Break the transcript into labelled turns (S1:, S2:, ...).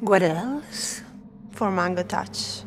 S1: What else?
S2: for Mango Touch.